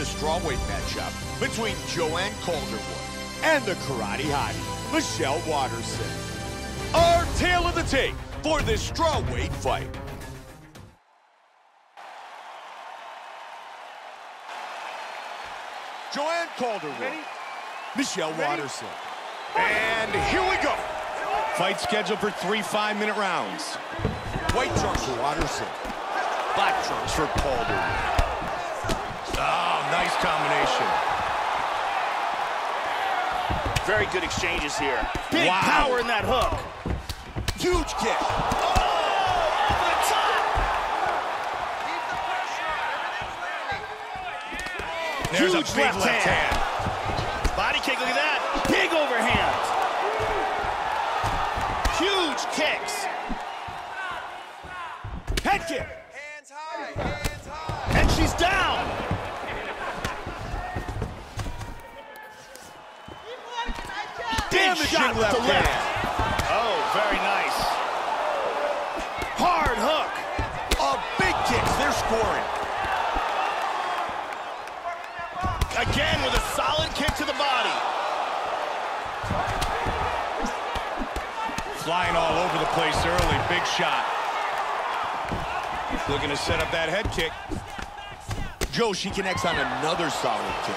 It's a strawweight matchup between Joanne Calderwood and the karate hottie, Michelle Waterson. Our tale of the tape for this strawweight fight. Joanne Calderwood, Ready? Michelle Ready? Waterson. And here we go. Fight scheduled for three five-minute rounds. White trunks for Waterson. Black trunks for Calderwood. Oh, nice combination. Very good exchanges here. Big Wow. power in that hook. Huge kick. Oh, There's Huge a big left left, hand. hand. Body kick, look at that. Big overhand. Huge kicks. Head kick. Hands high, hands high. And she's down. Big Damaging shot left the left. hand. Oh, very nice. Hard hook. A big kick. They're scoring. Again with a solid kick to the body. Flying all over the place early. Big shot. Looking to set up that head kick. Joe, she connects on another solid kick.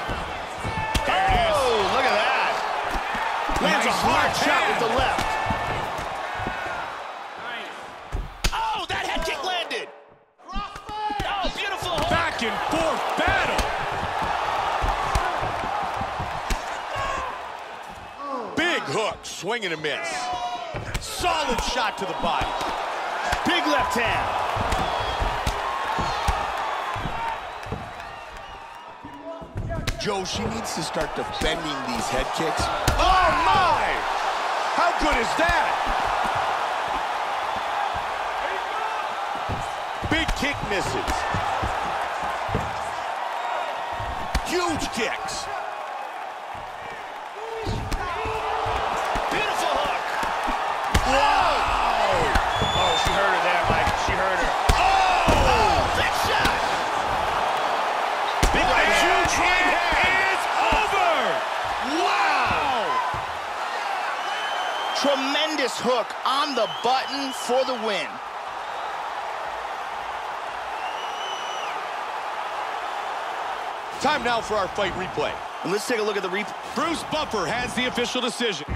There it is. Lands a hard shot hand. with the left. Oh, that head kick landed. Oh, beautiful. Back and forth battle. Big hook. Swing and a miss. Solid shot to the body. Big left hand. Joe, she needs to start defending these head kicks. Oh, my! How good is that? Big kick misses. Huge kicks. Tremendous hook on the button for the win. Time now for our fight replay. And let's take a look at the replay. Bruce Buffer has the official decision.